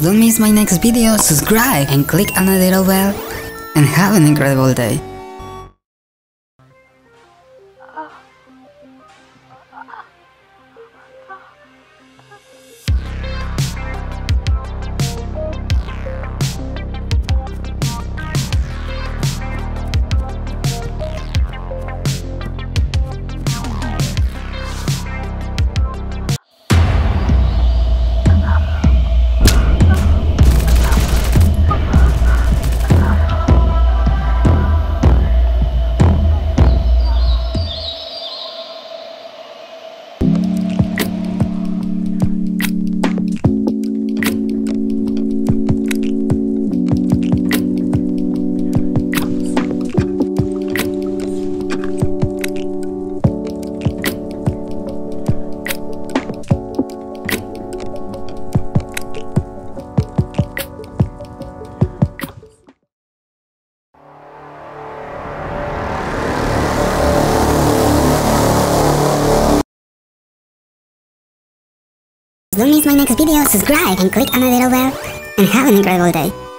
Don't miss my next video, subscribe and click on the little bell. And have an incredible day. Ah. Don't miss my next video, subscribe and click on the little bell and have an incredible day.